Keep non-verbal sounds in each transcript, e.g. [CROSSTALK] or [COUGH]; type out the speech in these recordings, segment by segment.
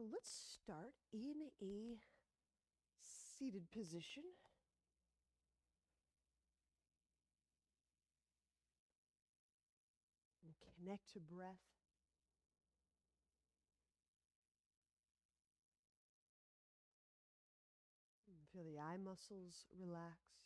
So let's start in a seated position. And connect to breath. And feel the eye muscles relax.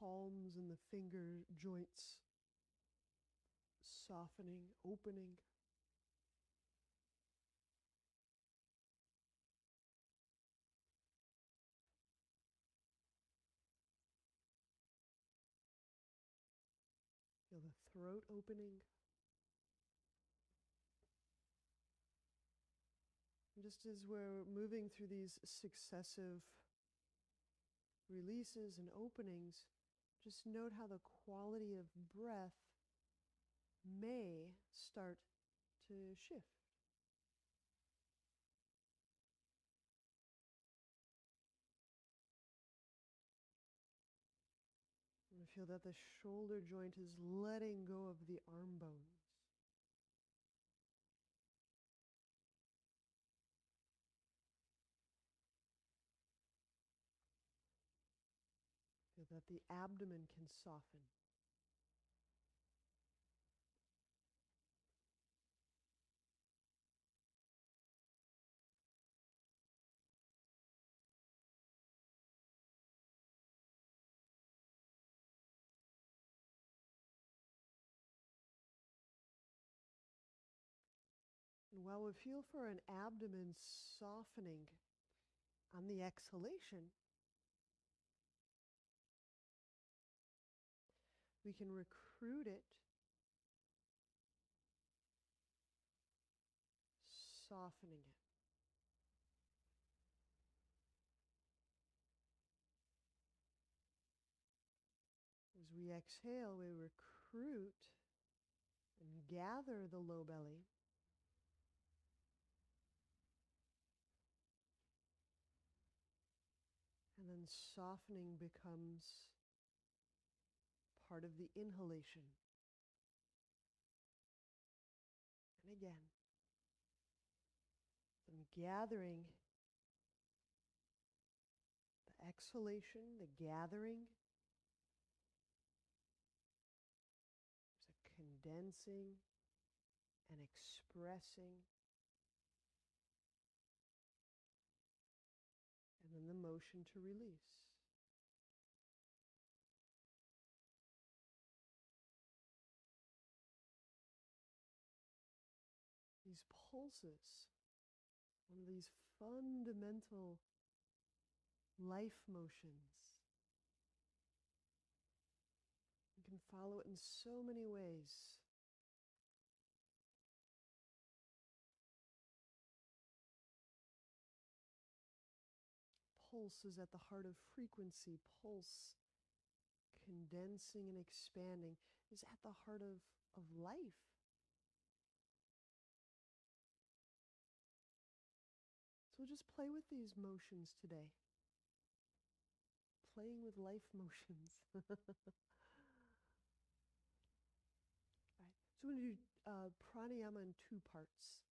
Palms and the finger joints softening, opening. Feel the throat opening. And just as we're moving through these successive releases and openings, just note how the quality of breath may start to shift. And feel that the shoulder joint is letting go of the arm bones. That the abdomen can soften. And while we feel for an abdomen softening on the exhalation, we can recruit it, softening it. As we exhale, we recruit and gather the low belly. And then softening becomes part of the inhalation. And again, then gathering the exhalation, the gathering. There's a condensing and expressing. And then the motion to release. Pulses, one of these fundamental life motions. You can follow it in so many ways. Pulse is at the heart of frequency. Pulse, condensing and expanding, is at the heart of, of life. So just play with these motions today. Playing with life [LAUGHS] motions. right. So we're going to do uh, pranayama in two parts.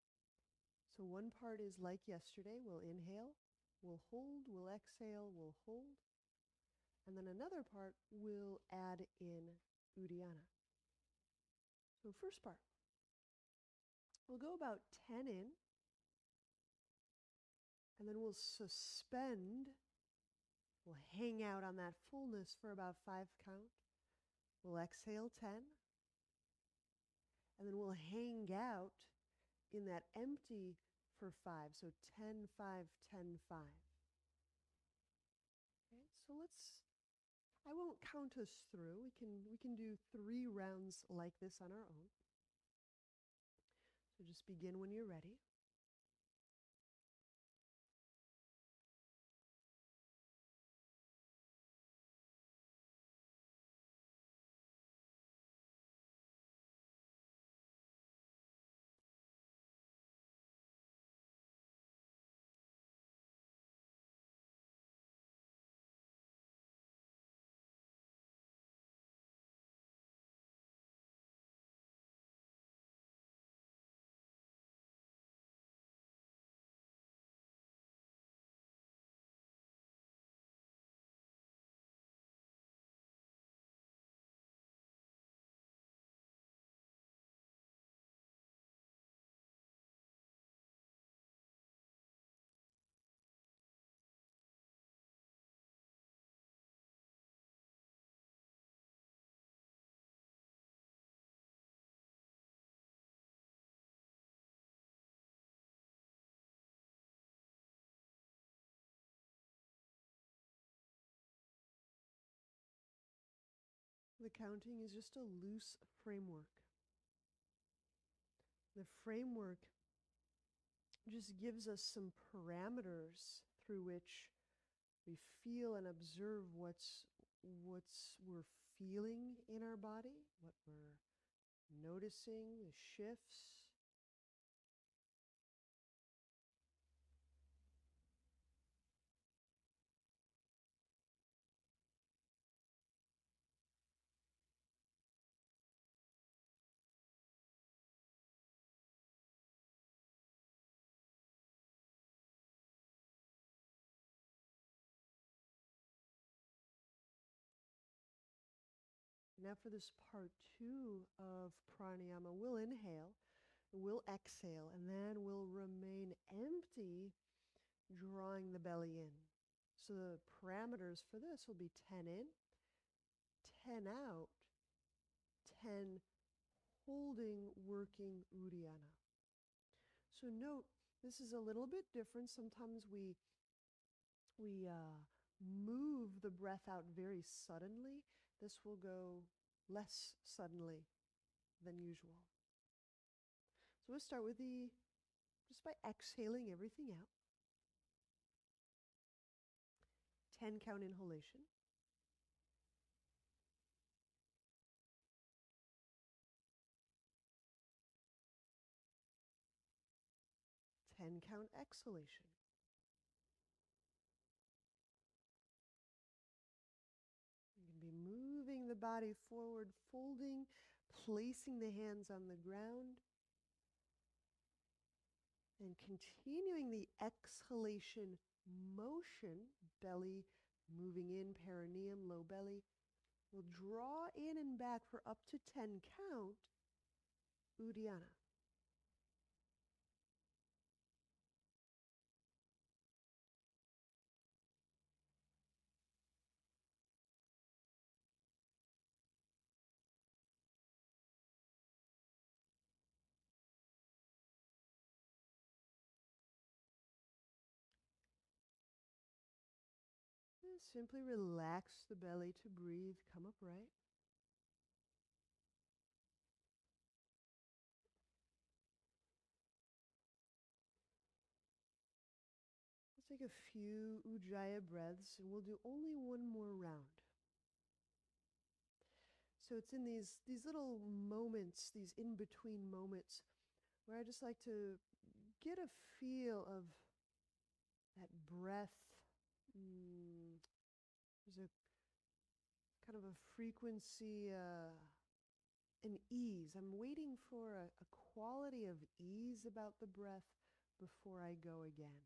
So one part is like yesterday. We'll inhale, we'll hold, we'll exhale, we'll hold. And then another part will add in Uddiyana. So first part. We'll go about 10 in and then we'll suspend. We'll hang out on that fullness for about five count. We'll exhale 10. And then we'll hang out in that empty for five. So 10, 5, 10, 5. Okay, so let's, I won't count us through. We can, we can do three rounds like this on our own. So just begin when you're ready. The counting is just a loose framework. The framework just gives us some parameters through which we feel and observe what's what's we're feeling in our body, what we're noticing, the shifts. Now, for this part two of pranayama, we'll inhale, we'll exhale, and then we'll remain empty, drawing the belly in. So, the parameters for this will be 10 in, 10 out, 10 holding, working Uddiyana. So, note this is a little bit different. Sometimes we we uh, move the breath out very suddenly this will go less suddenly than usual. So we'll start with the, just by exhaling everything out. 10 count inhalation. Ten count exhalation. The body forward, folding, placing the hands on the ground, and continuing the exhalation motion, belly moving in, perineum, low belly. We'll draw in and back for up to 10 count, Uddiyana. Simply relax the belly to breathe, come upright. Let's take a few Ujjayi breaths and we'll do only one more round. So it's in these, these little moments, these in between moments, where I just like to get a feel of that breath. Mm, there's a kind of a frequency, uh, an ease. I'm waiting for a, a quality of ease about the breath before I go again.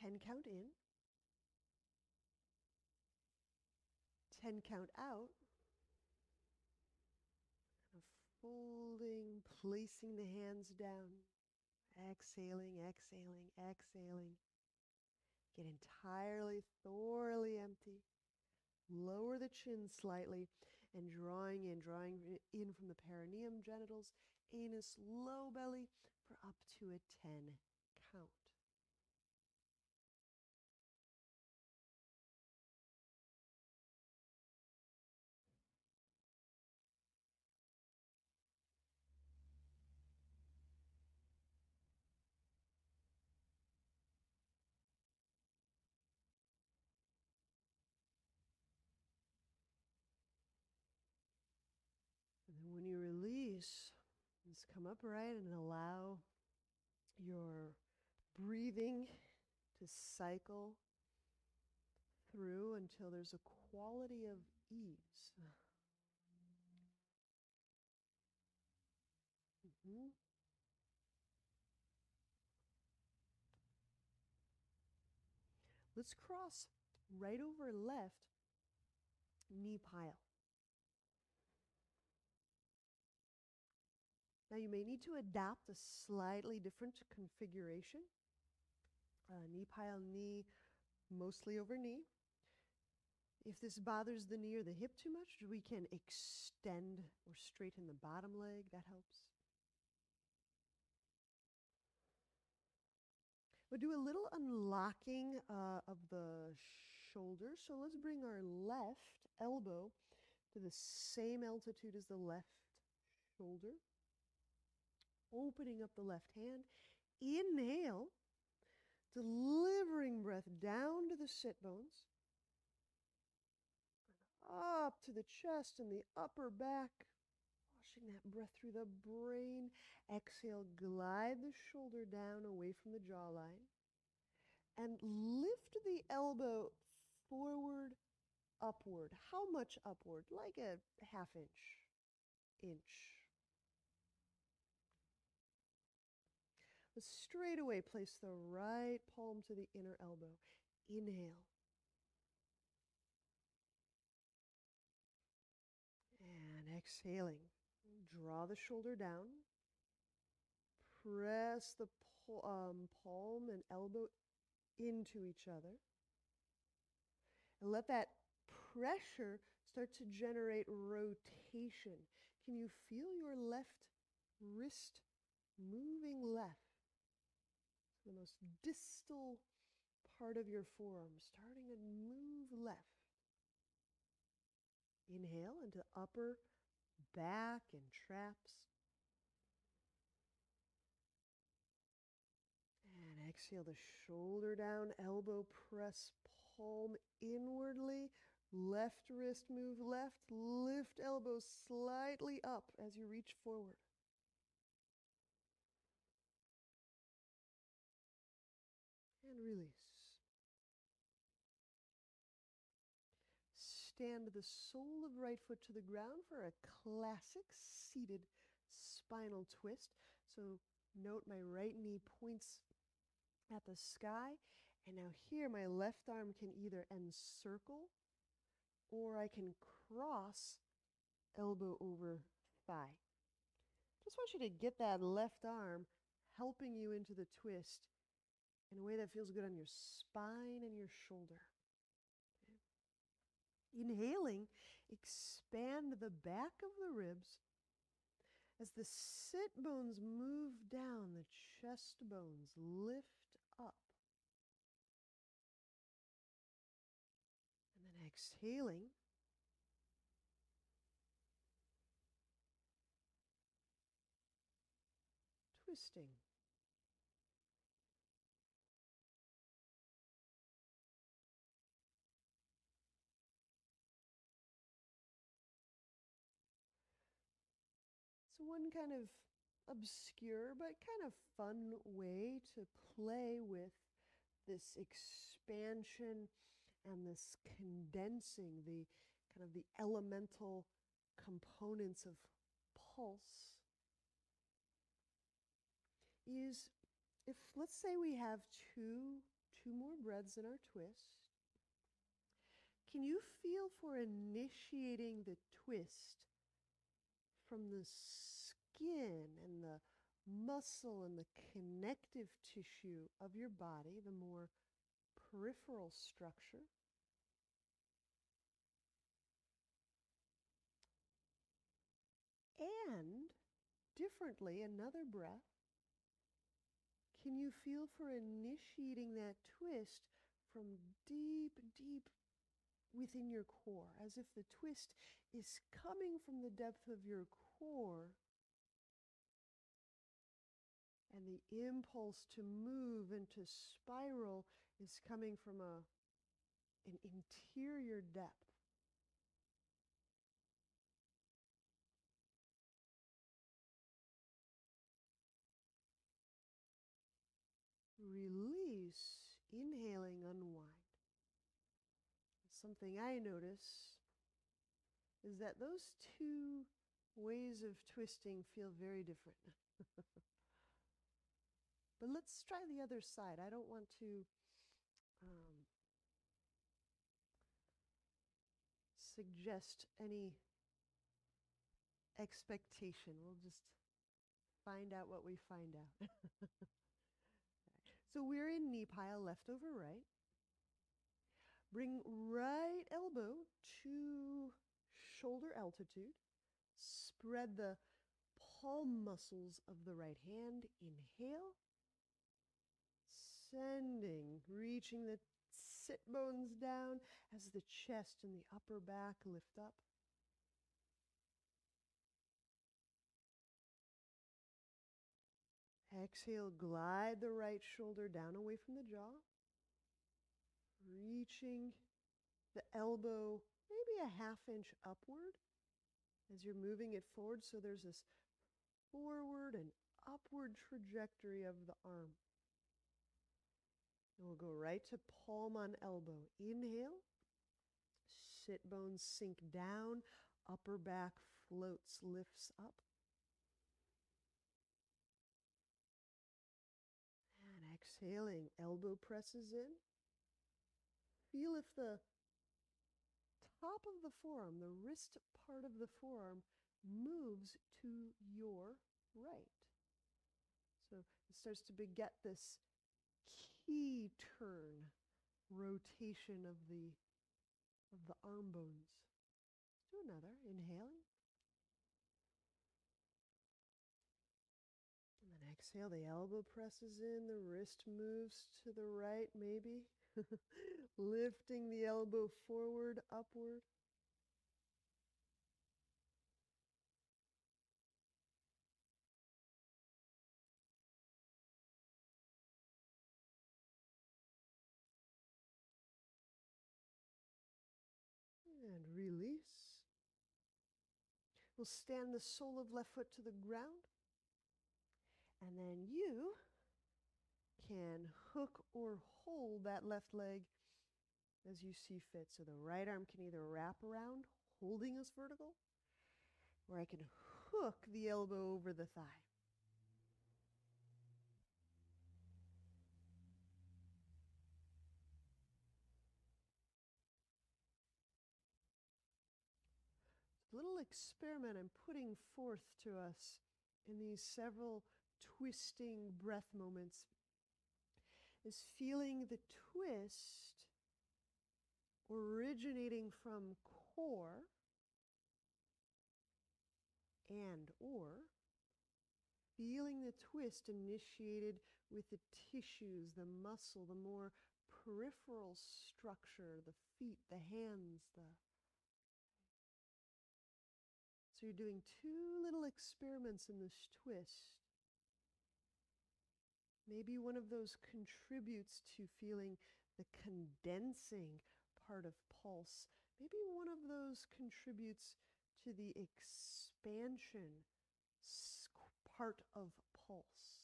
Ten count in. Ten count out. Folding, placing the hands down. Exhaling, exhaling, exhaling. Get entirely, thoroughly empty. Lower the chin slightly and drawing in, drawing in from the perineum, genitals, anus, low belly for up to a 10 release. Just come upright and allow your breathing to cycle through until there's a quality of ease. Mm-hmm. Let's cross right over left knee pile. Now you may need to adapt a slightly different configuration. Uh, knee pile, knee mostly over knee. If this bothers the knee or the hip too much, we can extend or straighten the bottom leg. That helps. But do a little unlocking uh, of the shoulder. So let's bring our left elbow to the same altitude as the left shoulder. Opening up the left hand. Inhale, delivering breath down to the sit bones, up to the chest and the upper back. Washing that breath through the brain. Exhale, glide the shoulder down away from the jawline. And lift the elbow forward, upward. How much upward? Like a half inch, inch. But straight away, place the right palm to the inner elbow. Inhale. And exhaling. Draw the shoulder down. Press the um, palm and elbow into each other. And let that pressure start to generate rotation. Can you feel your left wrist moving left? The most distal part of your forearm, starting to move left. Inhale into upper back and traps. And exhale the shoulder down, elbow press, palm inwardly. Left wrist move left, lift elbow slightly up as you reach forward. Release. Stand the sole of right foot to the ground for a classic seated spinal twist. So note my right knee points at the sky. And now here my left arm can either encircle or I can cross elbow over thigh. Just want you to get that left arm helping you into the twist in a way that feels good on your spine and your shoulder. Inhaling, expand the back of the ribs. As the sit bones move down, the chest bones lift up. And then exhaling. Twisting. So, one kind of obscure but kind of fun way to play with this expansion and this condensing the kind of the elemental components of pulse is if let's say we have two two more breaths in our twist can you feel for initiating the twist from the skin and the muscle and the connective tissue of your body, the more peripheral structure. And differently, another breath. Can you feel for initiating that twist from deep, deep within your core, as if the twist is coming from the depth of your core. And the impulse to move and to spiral is coming from a, an interior depth. Release, inhaling, unwind something I notice is that those two ways of twisting feel very different. [LAUGHS] but let's try the other side. I don't want to um, suggest any expectation. We'll just find out what we find out. [LAUGHS] so we're in knee pile, left over right. Bring right elbow to shoulder altitude. Spread the palm muscles of the right hand. Inhale. Sending, reaching the sit bones down as the chest and the upper back lift up. Exhale, glide the right shoulder down away from the jaw. Reaching the elbow maybe a half inch upward as you're moving it forward. So there's this forward and upward trajectory of the arm. And we'll go right to palm on elbow. Inhale, sit bones sink down, upper back floats, lifts up. And exhaling, elbow presses in. Feel if the top of the forearm, the wrist part of the forearm, moves to your right. So it starts to beget this key turn, rotation of the of the arm bones. Do another, inhaling. And then exhale, the elbow presses in, the wrist moves to the right, maybe. [LAUGHS] Lifting the elbow forward, upward. And release. We'll stand the sole of left foot to the ground. And then you can hook or hold that left leg as you see fit. So the right arm can either wrap around, holding us vertical, or I can hook the elbow over the thigh. little experiment I'm putting forth to us in these several twisting breath moments is feeling the twist originating from core and or feeling the twist initiated with the tissues, the muscle, the more peripheral structure, the feet, the hands, the so you're doing two little experiments in this twist. Maybe one of those contributes to feeling the condensing part of pulse. Maybe one of those contributes to the expansion part of pulse.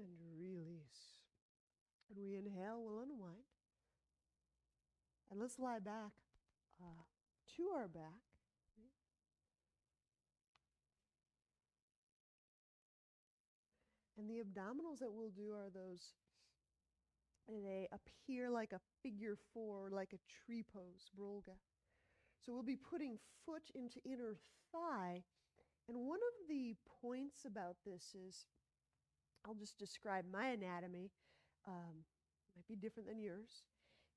And release. And we inhale, we'll unwind. And let's lie back uh, to our back. And the abdominals that we'll do are those, they appear like a figure four, like a tree pose, brolga. So we'll be putting foot into inner thigh. And one of the points about this is I'll just describe my anatomy, um, might be different than yours,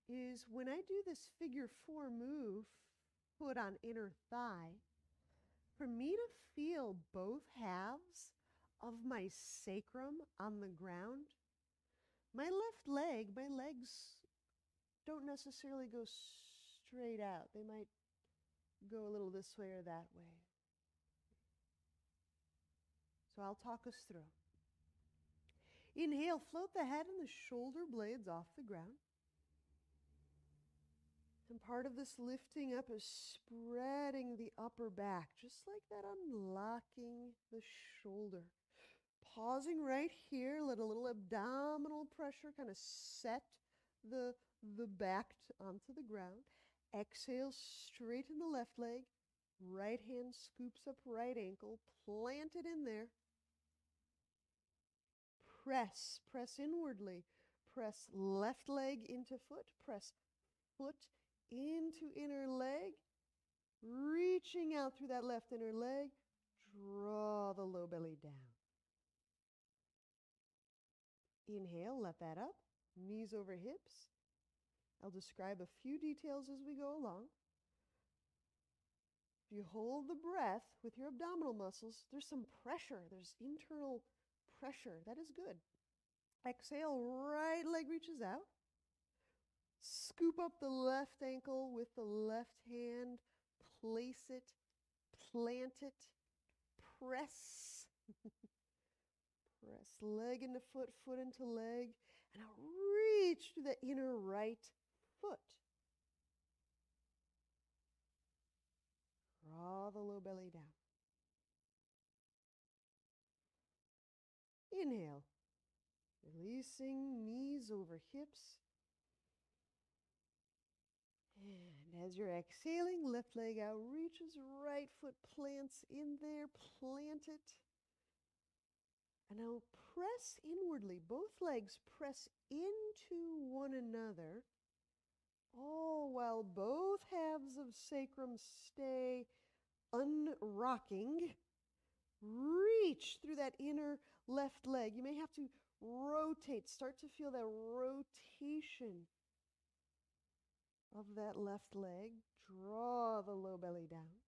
is when I do this figure four move, foot on inner thigh, for me to feel both halves of my sacrum on the ground, my left leg, my legs don't necessarily go straight out. They might go a little this way or that way. So I'll talk us through. Inhale, float the head and the shoulder blades off the ground. And part of this lifting up is spreading the upper back, just like that, unlocking the shoulder. pausing right here, let a little abdominal pressure kind of set the, the back onto the ground. Exhale, straighten the left leg. Right hand scoops up right ankle, plant it in there. Press, press inwardly. Press left leg into foot, press foot into inner leg, reaching out through that left inner leg. Draw the low belly down. Inhale, let that up. Knees over hips. I'll describe a few details as we go along. If you hold the breath with your abdominal muscles, there's some pressure, there's internal pressure. That is good. Exhale, right leg reaches out. Scoop up the left ankle with the left hand. Place it, plant it, press. [LAUGHS] press leg into foot, foot into leg. And now reach to the inner right foot. Draw the low belly down. Inhale, releasing knees over hips. And as you're exhaling, left leg out, reaches right foot, plants in there, plant it. And now press inwardly. Both legs press into one another, all while both halves of sacrum stay unrocking. Reach through that inner left leg. You may have to rotate, start to feel that rotation of that left leg. Draw the low belly down.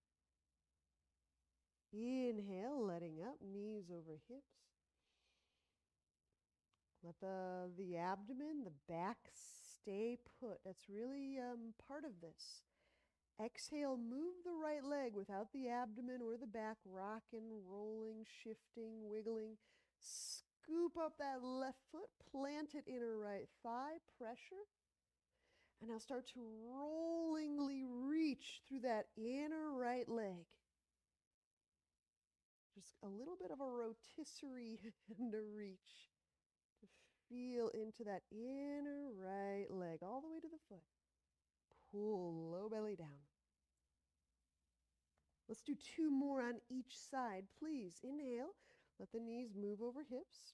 Inhale, letting up, knees over hips. Let the, the abdomen, the back stay put. That's really um, part of this. Exhale, move the right leg without the abdomen or the back rocking, rolling, shifting, wiggling. Scoop up that left foot, plant it in her right thigh, pressure. And now start to rollingly reach through that inner right leg. Just a little bit of a rotisserie [LAUGHS] and a reach to feel into that inner right leg all the way to the foot. Pull low belly down. Let's do two more on each side, please. Inhale, let the knees move over hips.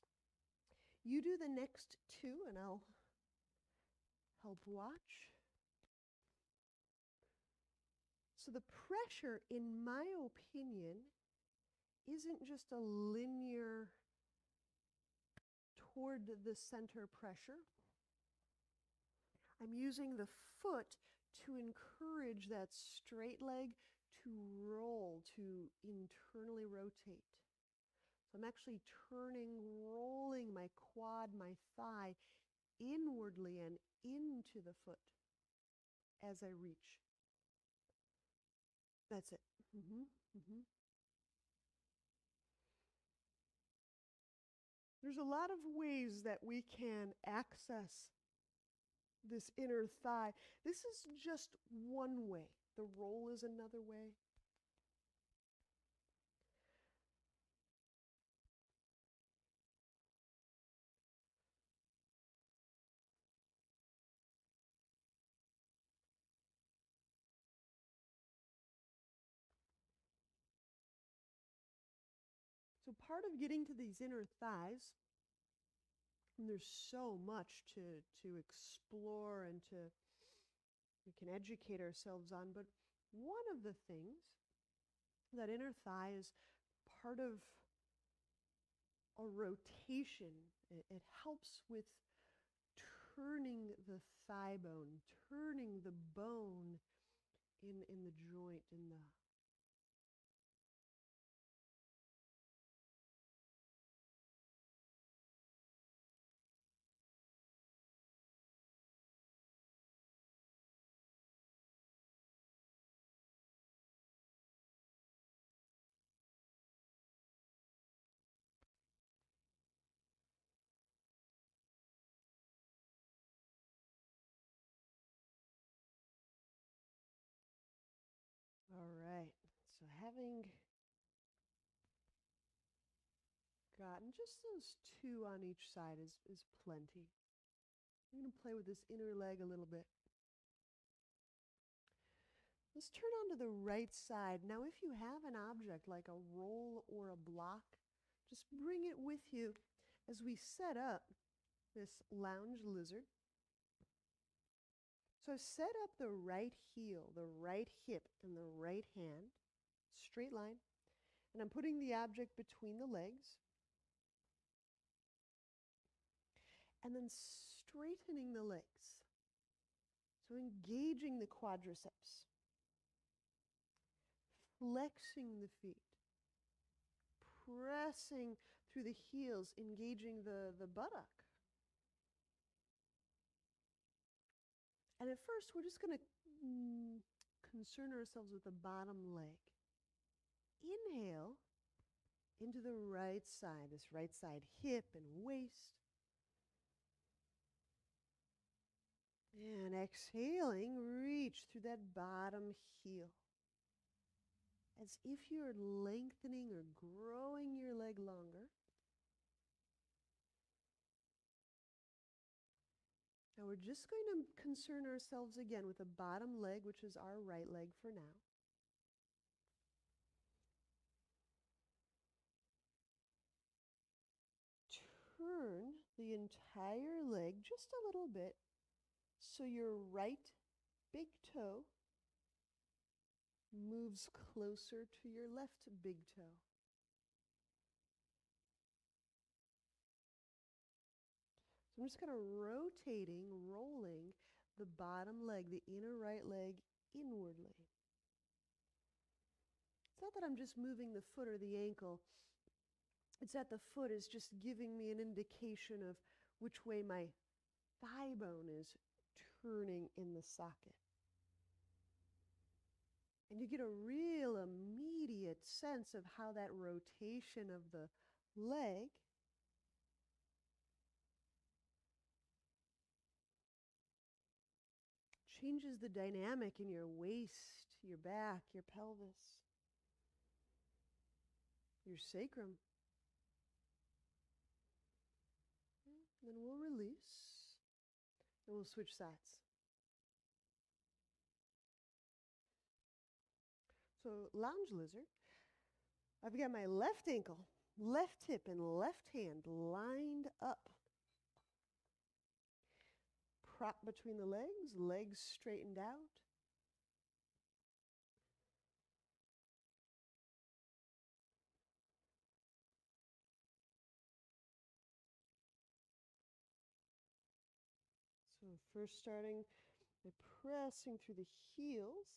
You do the next two, and I'll help watch. So, the pressure, in my opinion, isn't just a linear toward the center pressure. I'm using the foot to encourage that straight leg to roll, to internally rotate. So I'm actually turning, rolling my quad, my thigh inwardly and into the foot as I reach. That's it. Mm-hmm, mm-hmm. There's a lot of ways that we can access this inner thigh. This is just one way. The roll is another way. Part of getting to these inner thighs, and there's so much to to explore and to we can educate ourselves on, but one of the things that inner thigh is part of a rotation. It, it helps with turning the thigh bone, turning the bone in in the joint in the right. So having gotten Just those two on each side is, is plenty. I'm going to play with this inner leg a little bit. Let's turn onto the right side. Now, if you have an object like a roll or a block, just bring it with you as we set up this lounge lizard. So set up the right heel, the right hip, and the right hand, straight line. And I'm putting the object between the legs. And then straightening the legs. So engaging the quadriceps. Flexing the feet. Pressing through the heels, engaging the, the buttock. And at first, we're just going to mm, concern ourselves with the bottom leg. Inhale into the right side, this right side hip and waist. And exhaling, reach through that bottom heel. As if you're lengthening or growing your leg longer. Now we're just going to concern ourselves again with the bottom leg, which is our right leg for now. Turn the entire leg just a little bit so your right big toe moves closer to your left big toe. I'm just kind of rotating, rolling the bottom leg, the inner right leg inwardly. It's not that I'm just moving the foot or the ankle. It's that the foot is just giving me an indication of which way my thigh bone is turning in the socket. And you get a real immediate sense of how that rotation of the leg changes the dynamic in your waist, your back, your pelvis, your sacrum. Then we'll release and we'll switch sides. So, lounge lizard. I've got my left ankle, left hip, and left hand lined up. Prop between the legs, legs straightened out. So first starting by pressing through the heels.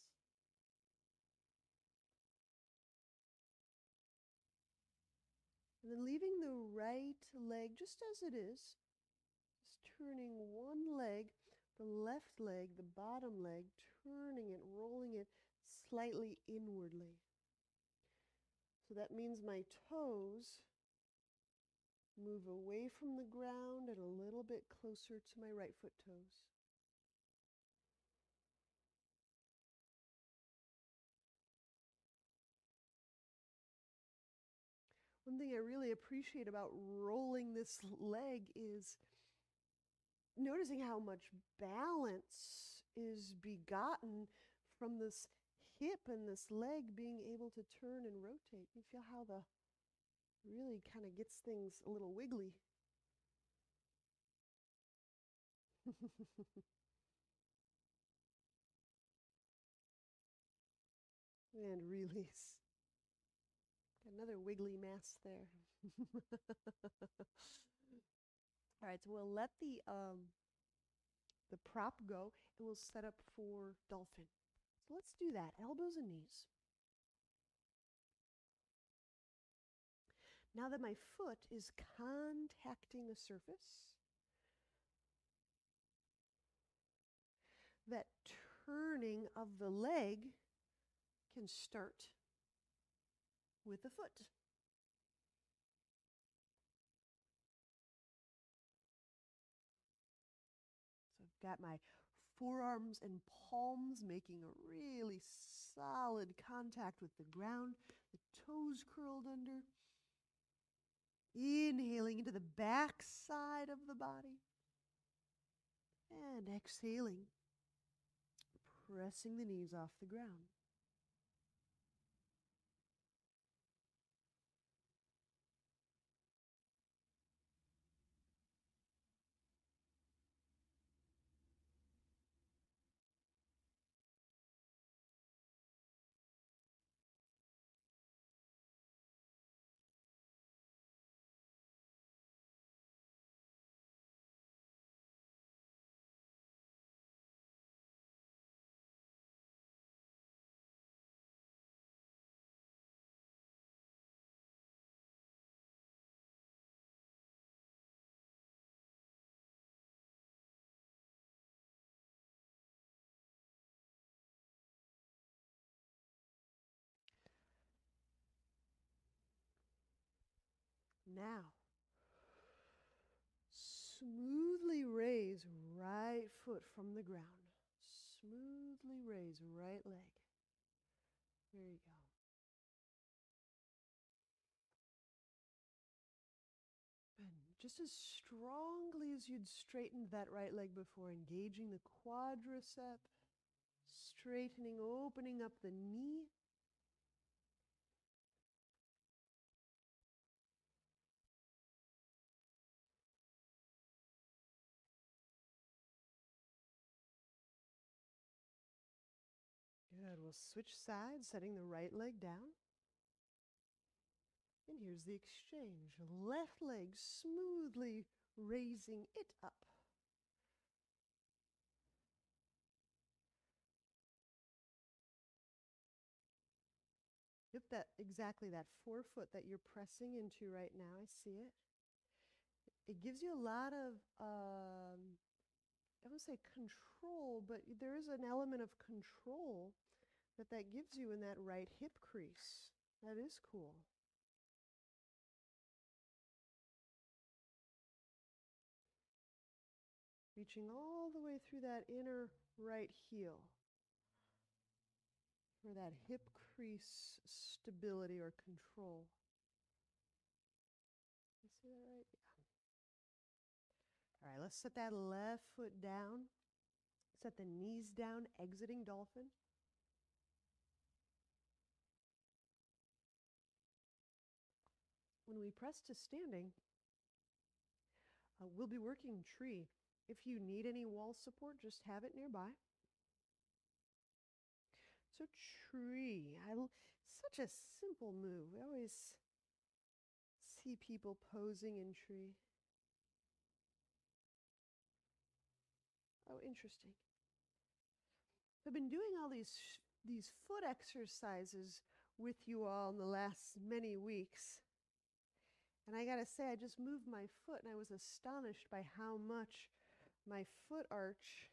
And then leaving the right leg just as it is. Turning one leg, the left leg, the bottom leg, turning it, rolling it slightly inwardly. So that means my toes move away from the ground and a little bit closer to my right foot toes. One thing I really appreciate about rolling this leg is noticing how much balance is begotten from this hip and this leg being able to turn and rotate. You feel how the really kind of gets things a little wiggly. [LAUGHS] and release. Another wiggly mass there. [LAUGHS] All right, so we'll let the um, the prop go and we'll set up for dolphin. So let's do that. Elbows and knees. Now that my foot is contacting a surface, that turning of the leg can start with the foot. Got my forearms and palms making a really solid contact with the ground, the toes curled under. Inhaling into the back side of the body. And exhaling, pressing the knees off the ground. Now, smoothly raise right foot from the ground. Smoothly raise right leg. There you go. And just as strongly as you'd straightened that right leg before, engaging the quadricep, straightening, opening up the knee. Good. We'll switch sides, setting the right leg down. And here's the exchange. Left leg smoothly raising it up. Yep, that exactly that forefoot that you're pressing into right now. I see it. It gives you a lot of um, I won't say control, but there is an element of control that that gives you in that right hip crease. That is cool. Reaching all the way through that inner right heel for that hip crease stability or control. You see that right? Yeah. All right, let's set that left foot down. Set the knees down, exiting dolphin. When we press to standing, uh, we'll be working tree. If you need any wall support, just have it nearby. So tree, I, such a simple move. We always see people posing in tree. Oh, interesting. I've been doing all these these foot exercises with you all in the last many weeks. And I got to say I just moved my foot and I was astonished by how much my foot arch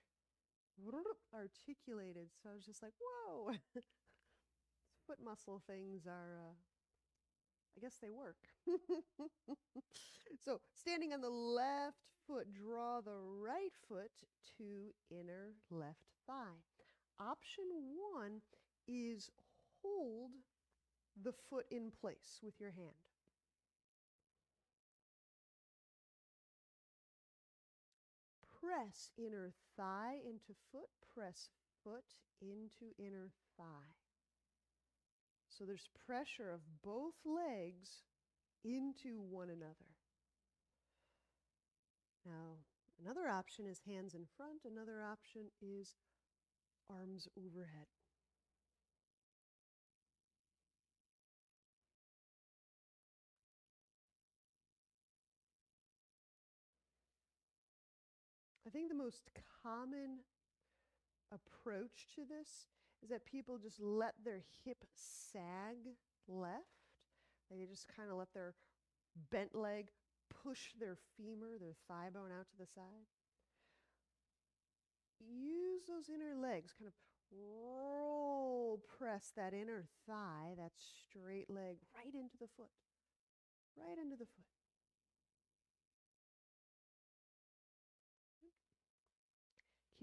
[LAUGHS] articulated. So I was just like, "Whoa." [LAUGHS] foot muscle things are uh, I guess they work. [LAUGHS] so, standing on the left foot, draw the right foot to inner left thigh. Option one is hold the foot in place with your hand. Press inner thigh into foot, press foot into inner thigh. So there's pressure of both legs into one another. Now, another option is hands in front, another option is arms overhead. Think the most common approach to this is that people just let their hip sag left. They just kind of let their bent leg push their femur, their thigh bone out to the side. Use those inner legs, kind of roll, press that inner thigh, that straight leg, right into the foot. Right into the foot.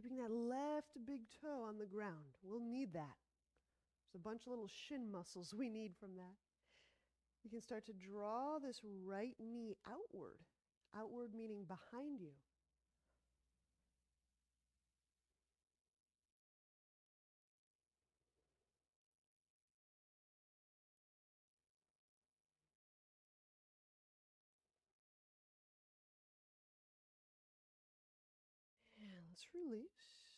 Keeping that left big toe on the ground. We'll need that. There's a bunch of little shin muscles [LAUGHS] we need from that. You can start to draw this right knee outward, outward meaning behind you. Let's release.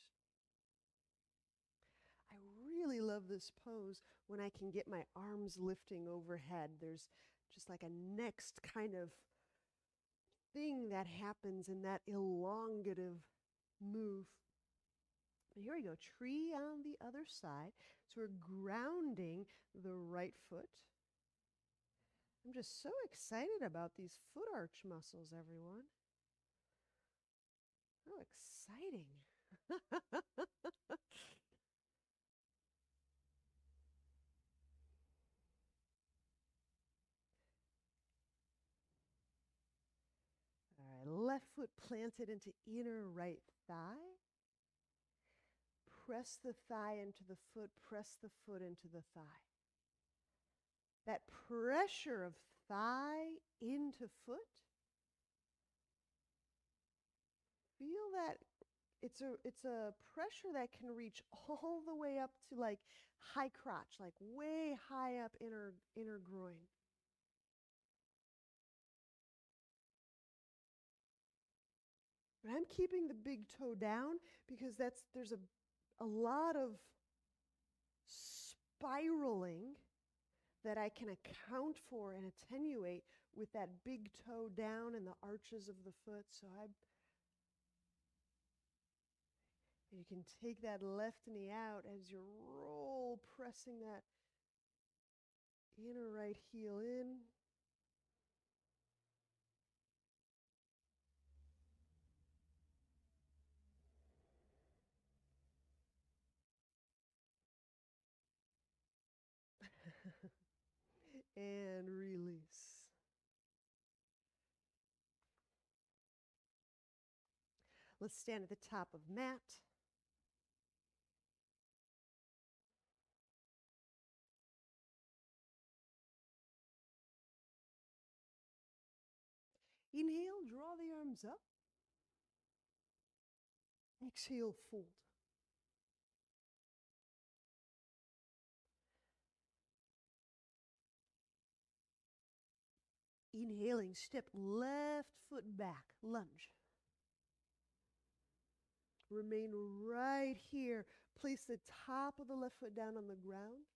I really love this pose when I can get my arms lifting overhead. There's just like a next kind of thing that happens in that elongative move. Here we go, tree on the other side. So we're grounding the right foot. I'm just so excited about these foot arch muscles, everyone. So exciting. [LAUGHS] All right, left foot planted into inner right thigh. Press the thigh into the foot, press the foot into the thigh. That pressure of thigh into foot. Feel that it's a it's a pressure that can reach [LAUGHS] all the way up to like high crotch, like way high up inner inner groin. But I'm keeping the big toe down because that's there's a a lot of spiraling that I can account for and attenuate with that big toe down and the arches of the foot. So You can take that left knee out as you roll, pressing that inner right heel in. [LAUGHS] and release. Let's stand at the top of mat. Inhale, draw the arms up. Exhale, fold. Inhaling, step left foot back, lunge. Remain right here. Place the top of the left foot down on the ground.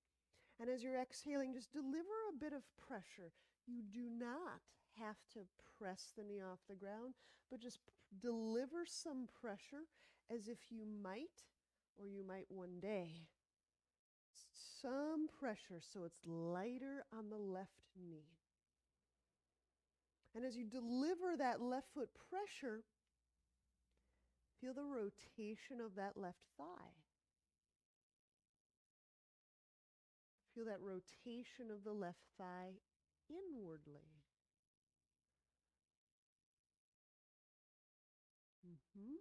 And as you're exhaling, just deliver a bit of pressure. You do not have to press the knee off the ground, but just p- deliver some pressure as if you might, or you might one day. Some pressure so it's lighter on the left knee. And as you deliver that left foot pressure, feel the rotation of that left thigh. Feel that rotation of the left thigh inwardly. Hmm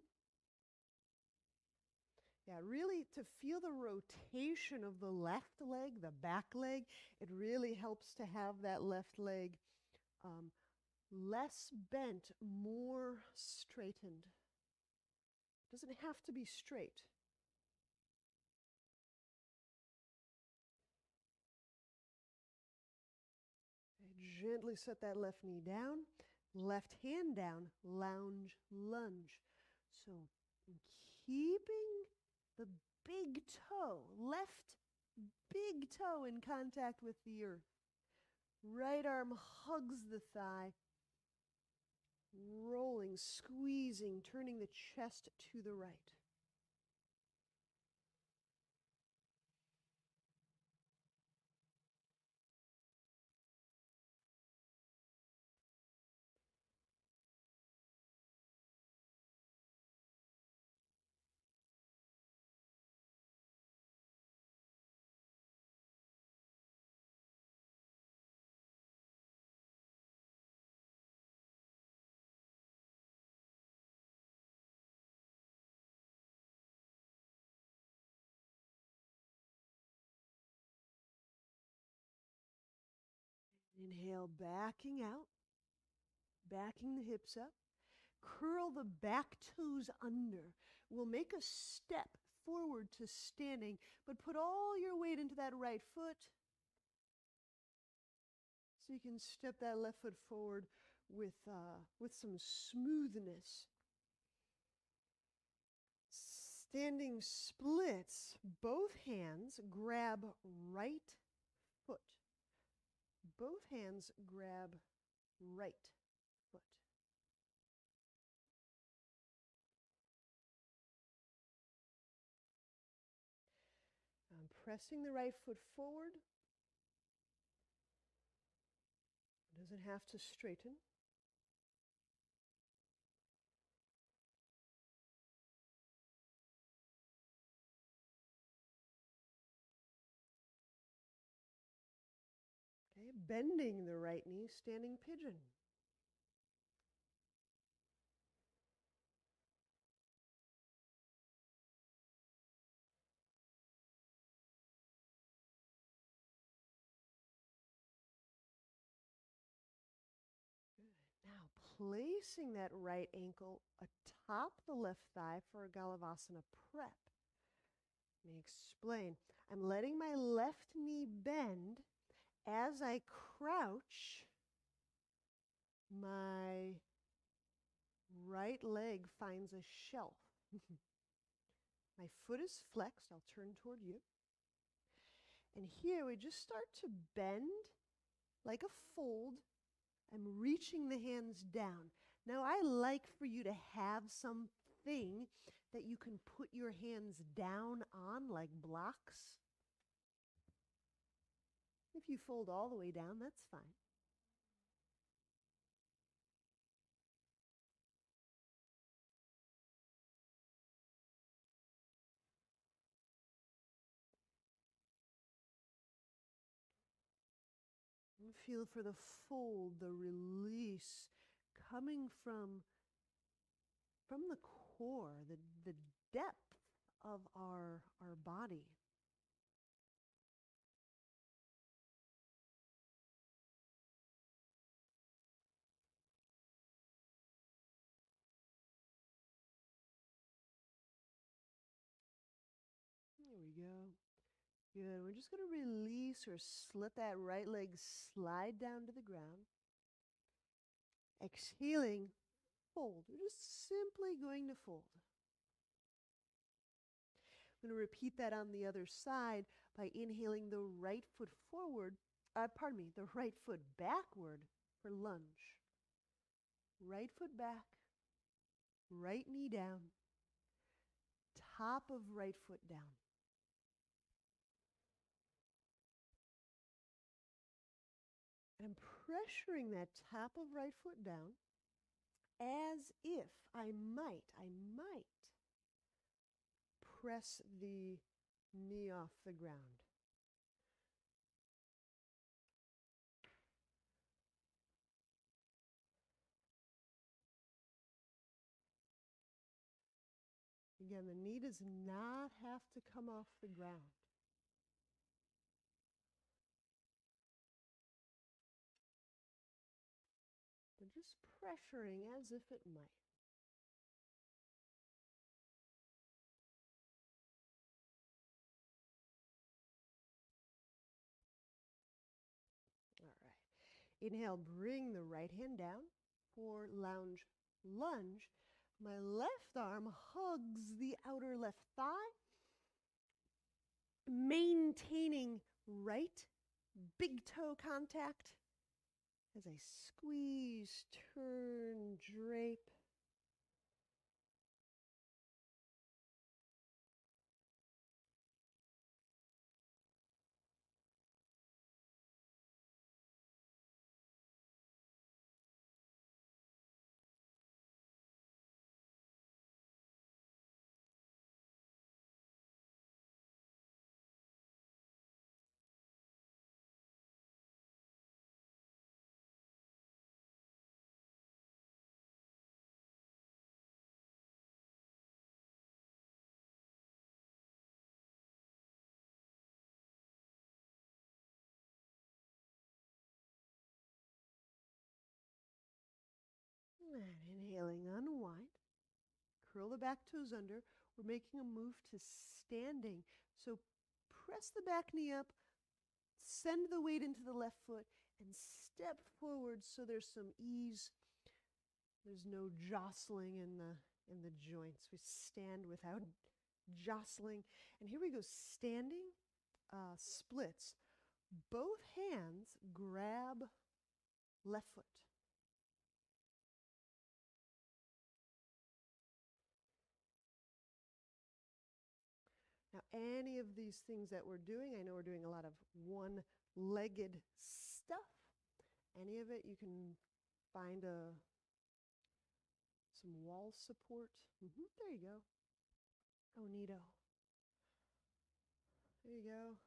Yeah, really to feel the rotation of the left leg, the back leg, it really helps to have that left leg um, less bent, more straightened. Doesn't have to be straight. Gently set that left knee down, left hand down, lounge, lunge. So keeping the big toe, left big toe in contact with the earth. Right arm hugs the thigh, rolling, squeezing, turning the chest to the right. Inhale, backing out, backing the hips up. Curl the back toes under. We'll make a step forward to standing, but put all your weight into that right foot. So you can step that left foot forward with, uh, with some smoothness. Standing splits, both hands grab right. Both hands grab right foot. I'm pressing the right foot forward. It doesn't have to straighten. Bending the right knee, standing pigeon. Now placing that right ankle atop the left thigh for a Galavasana prep. Let me explain. I'm letting my left knee bend as I crouch. My right leg finds a shelf. [LAUGHS] my foot is flexed. I'll turn toward you. And here we just start to bend like a fold I'm reaching the hands down. Now, I like for you to have something that you can put your hands down on, like blocks. If you fold all the way down, that's fine. Feel for the fold, the release coming from, from the core, the, the depth of our, our body. Go. Good. We're just going to release or let that right leg slide down to the ground. Exhaling, fold. We're just simply going to fold. I'm going to repeat that on the other side by inhaling the right foot forward, uh, pardon me, the right foot backward for lunge. Right foot back, right knee down, top of right foot down. Pressuring that top of right foot down as if I might, I might press the knee off the ground. Again, the knee does not have to come off the ground. Pressuring as if it might. All right. Inhale, bring the right hand down for lounge lunge. My left arm hugs the outer left thigh, maintaining right big toe contact as I squeeze, Inhaling, unwind. Curl the back toes under. We're making a move to standing. So press the back knee up, send the weight into the left foot, and step forward so there's some ease. There's no jostling in the in the joints. We stand without jostling. And here we go, standing uh, splits. Both hands grab left foot. Any of these things that we're doing, I know we're doing a lot of one legged stuff. Any of it, you can find a some wall support. Mm-hmm, there you go. Oh, neato. There you go.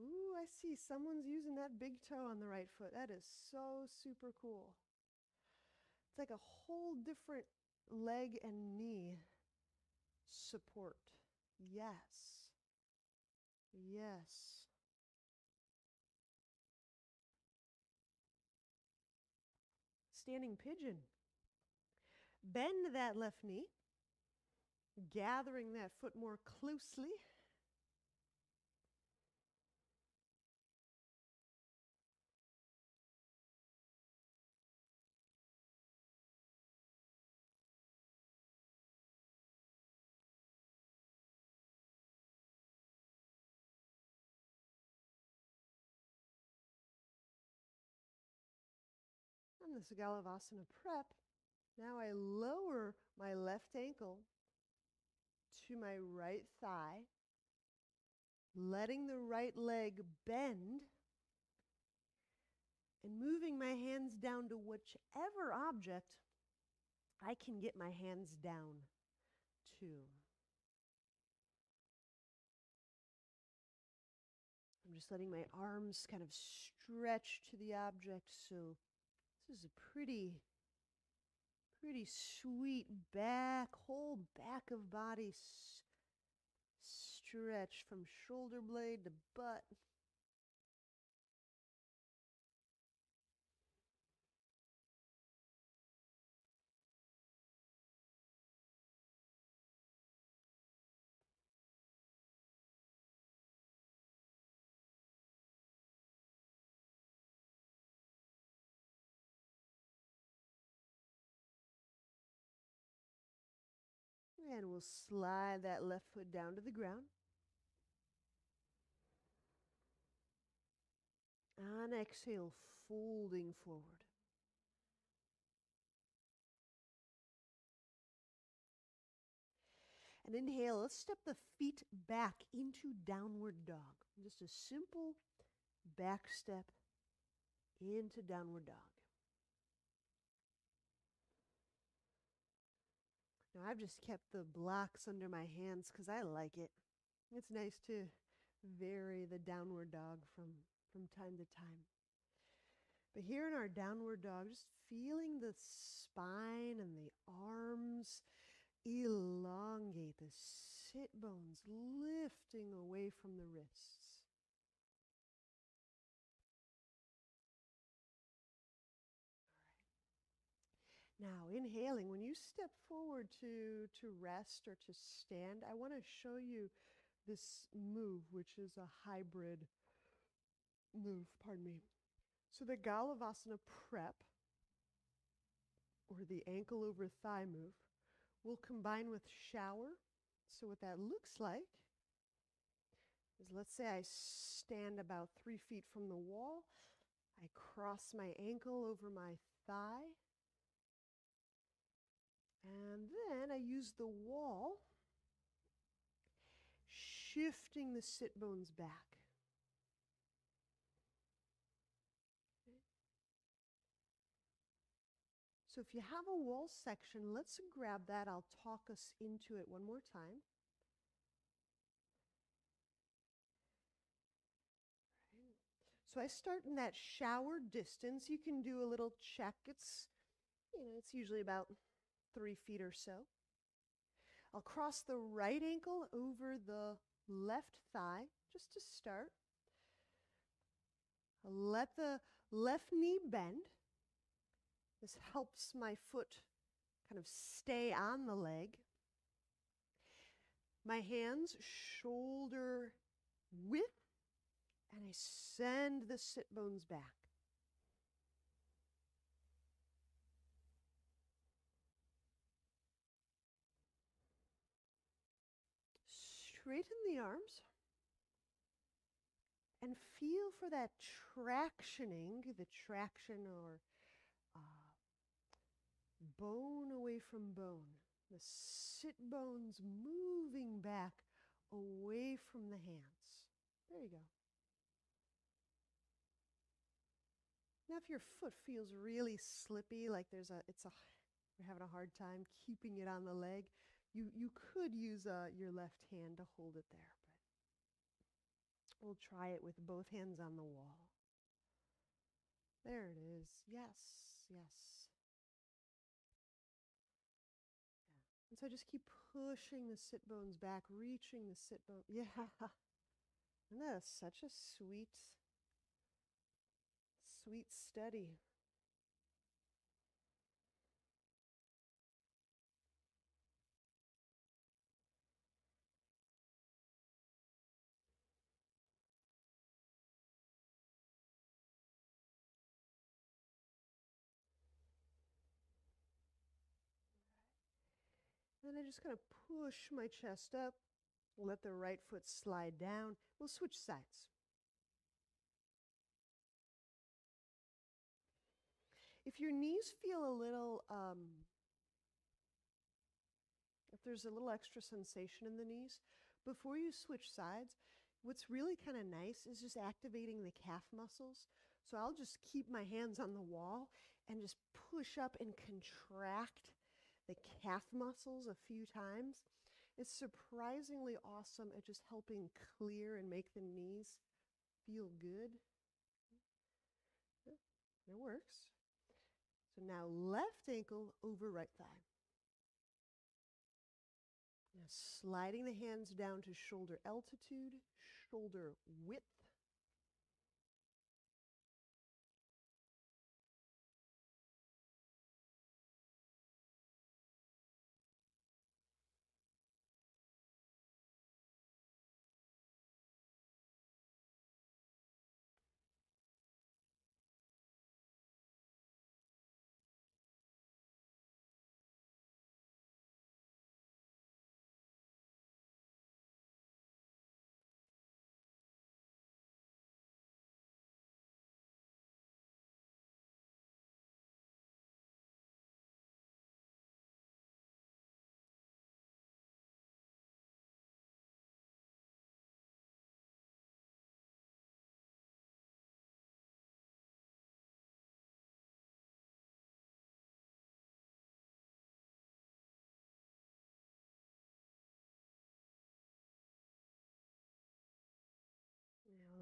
Ooh, I see someone's using that big toe on the right foot. That is so super cool. It's like a whole different leg and knee support. Yes. Yes. Standing pigeon. Bend that left knee, gathering that foot more closely. And the Sagalavasana prep now I lower my left ankle to my right thigh, letting the right leg bend, and moving my hands down to whichever object I can get my hands down to. I'm just letting my arms kind of stretch to the object. So this is a pretty pretty sweet back, whole back of body stretch from shoulder blade to butt. And we'll slide that left foot down to the ground. On exhale, folding forward. And inhale, let's step the feet back into downward dog. Just a simple back step into downward dog. Now I've just kept the blocks under my hands because I like it. It's nice to vary the downward dog from, from time to time. But here in our downward dog, just feeling the spine and the arms elongate, the sit bones lifting away from the wrists. Now, inhaling, when you step forward to, to rest or to stand, I want to show you this move, which is a hybrid move, pardon me. So the Galavasana prep, or the ankle over thigh move, will combine with shower. So what that looks like is let's say I stand about three feet from the wall. I cross my ankle over my thigh. And then I use the wall, shifting the sit bones back. So if you have a wall section, let's grab that. I'll talk us into it one more time. So I start in that shower distance. You can do a little check. It's, you know, it's usually about three feet or so. I'll cross the right ankle over the left thigh just to start. I'll let the left knee bend. This helps my foot kind of stay on the leg. My hands shoulder width, and I send the sit bones back. Straighten the arms and feel for that tractioning, the traction or uh, bone away from bone. The sit bones moving back away from the hands. There you go. Now, if your foot feels really slippy, like there's a, it's a, you're having a hard time keeping it on the leg, you, you could use uh, your left hand to hold it there, but we'll try it with both hands on the wall. There it is. Yes, yes. And so I just keep pushing the sit bones back, reaching the sit bone. [LAUGHS] Yeah. And that is such a sweet, sweet study. Then just kind of push my chest up, let the right foot slide down. We'll switch sides. If your knees feel a little, um, if there's a little extra sensation in the knees, before you switch sides, what's really kind of nice is just activating the calf muscles. So I'll just keep my hands on the wall and just push up and contract the calf muscles a few times. It's surprisingly awesome at just helping clear and make the knees feel good. It works. So now left ankle over right thigh. Now sliding the hands down to shoulder altitude, shoulder width.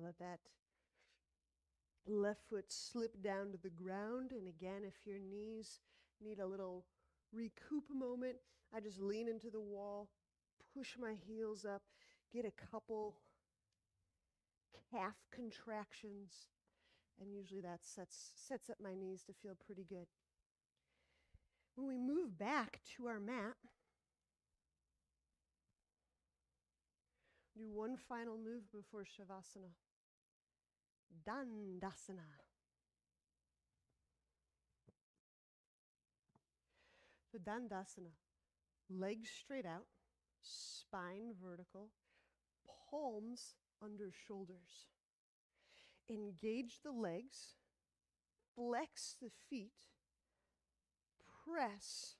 Let that left foot slip down to the ground. And again, if your knees need a little recoup moment, I just lean into the wall, push my heels up, get a couple calf contractions, and usually that sets, sets up my knees to feel pretty good. When we move back to our mat, do one final move before Shavasana. Dandasana. The Dandasana, legs straight out, spine vertical, palms under shoulders. Engage the legs, flex the feet, press,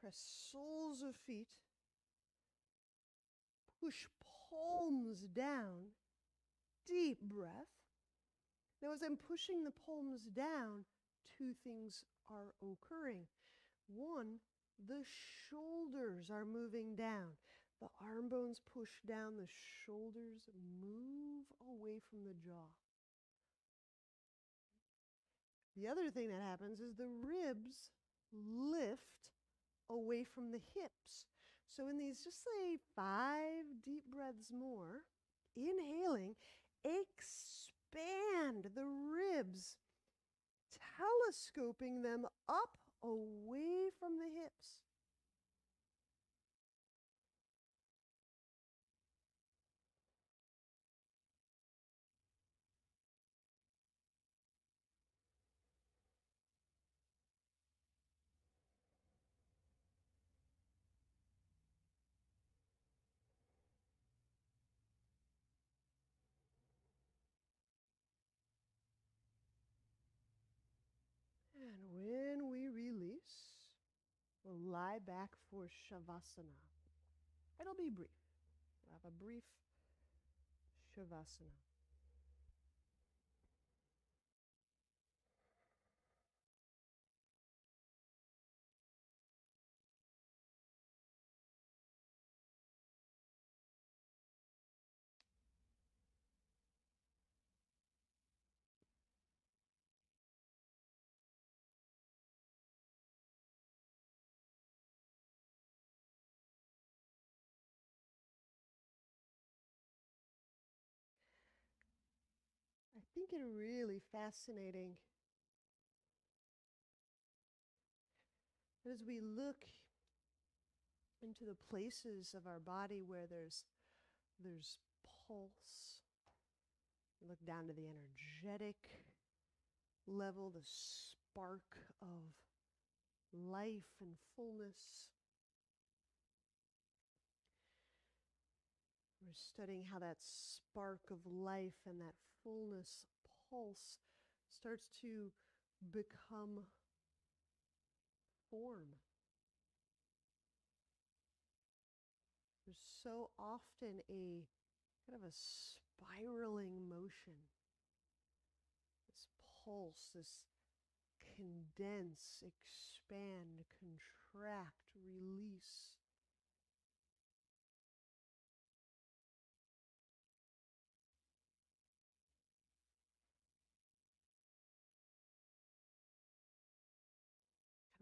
press soles of feet, push palms down, deep breath. Now, as I'm pushing the palms down, two things are occurring. One, the shoulders are moving down. The arm bones push down, the shoulders move away from the jaw. The other thing that happens is the ribs lift away from the hips. So, in these, just say five deep breaths more, inhaling, expand the ribs. Telescoping them up away from the hips. And when we release, we'll lie back for Shavasana. It'll be brief. We'll have a brief Shavasana. Think it really fascinating as we look into the places of our body where there's there's pulse. Look down to the energetic level, the spark of life and fullness. We're studying how that spark of life and that fullness pulse starts to become form. There's so often a kind of a spiraling motion. This pulse, this condense, expand, contract, release.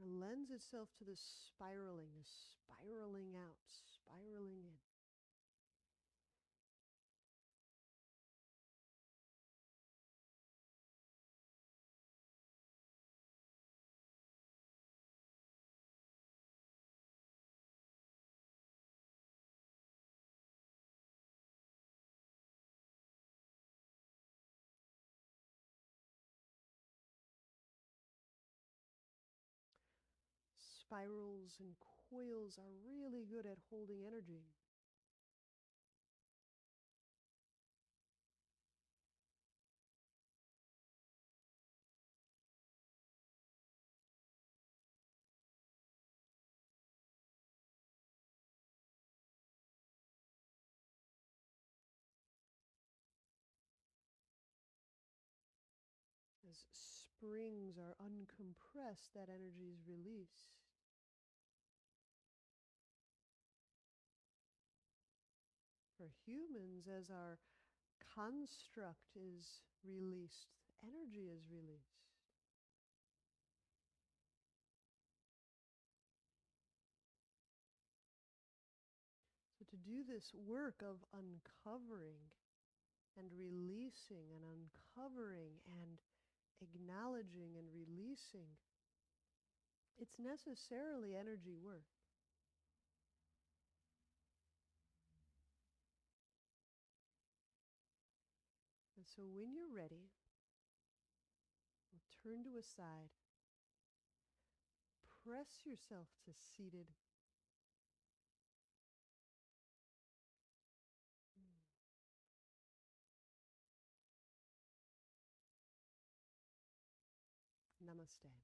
Lends itself to the spiraling, the spiraling out, spiraling in. Spirals and coils are really good at holding energy. As springs are uncompressed, that energy is released. Humans as our construct is released, energy is released. So, to do this work of uncovering and releasing and uncovering and acknowledging and releasing, it's necessarily energy work. So when you're ready, we'll turn to a side. Press yourself to seated. Namaste.